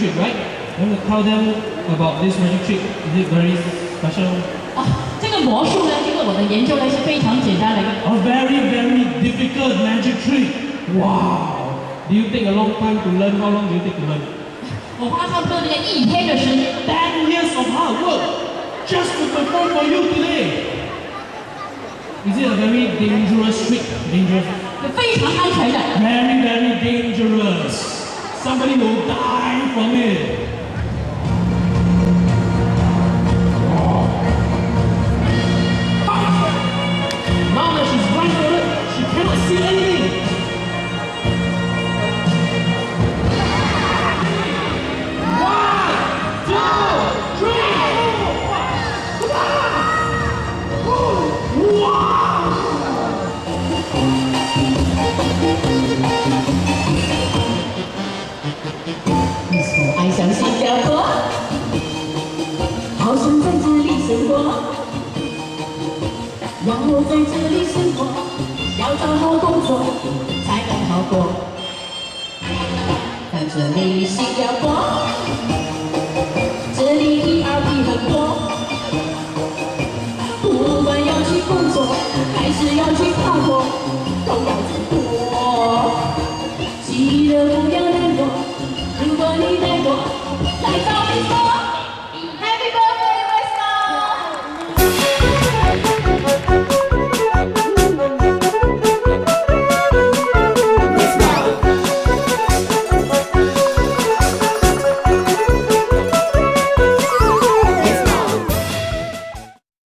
special magic trick, right? You want to tell them about this magic trick? Is it very special? 啊，这个魔术呢，经过我的研究呢，是非常简单的一个 A very, very difficult magic trick. Wow. Do you take a long time to learn? How long do you take to learn? 我花差不多这个一天的时间， Ten years of hard work just to perform for you today. Is it a very dangerous trick? Dangerous. 是非常安全的。 Very, very dangerous. Somebody will die from it. 生活，要我在这里生活，要找好工作才能好过。在这里新加坡，